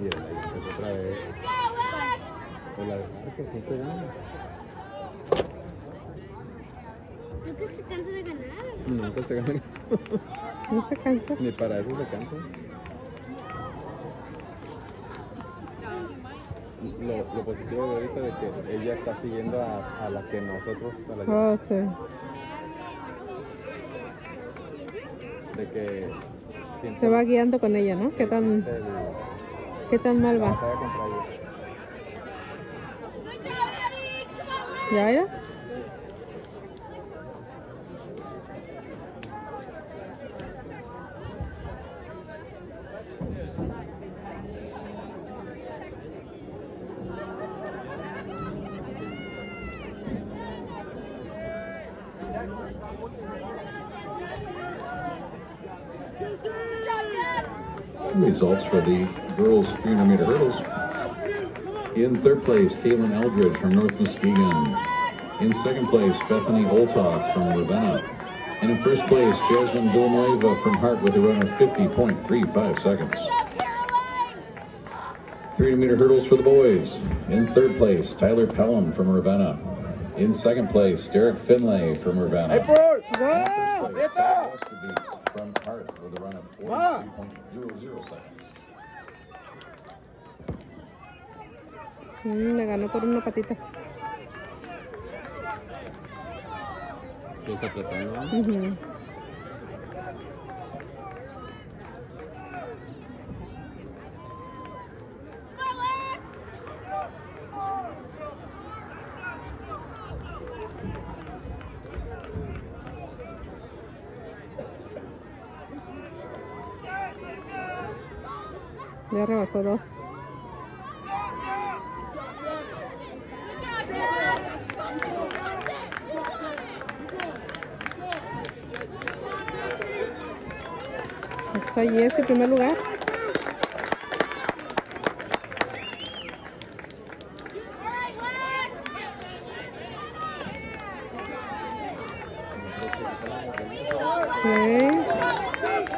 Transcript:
Mira, ahí empezó otra vez. Pues la verdad que sí que gana. Nunca se cansa de ganar. Nunca se gana. No se cansa. Ni para eso se cansa. Lo, lo positivo de ahorita de que ella está siguiendo a, a la que nosotros, a la que- Oh, sí. de que Se va guiando con ella, ¿no? ¿Qué tan, el- qué tan mal va? ¿Ya era? Results for the girls 300 meter hurdles. In third place, Caitlin Eldridge from North Muskegon. In second place, Bethany Oltoff from Ravenna. And in first place, Jasmine Villanueva from Hart with a run of 50.35 seconds. 300 meter hurdles for the boys. In third place, Tyler Pelham from Ravenna. In second place, Derek Finlay from Ravenna. Tyler From with a run of 43.00 seconds. Mm, le ganó por una patita. Empieza apretando. Ujú. Ya rebasó dos. Está allí ese primer lugar. Sí.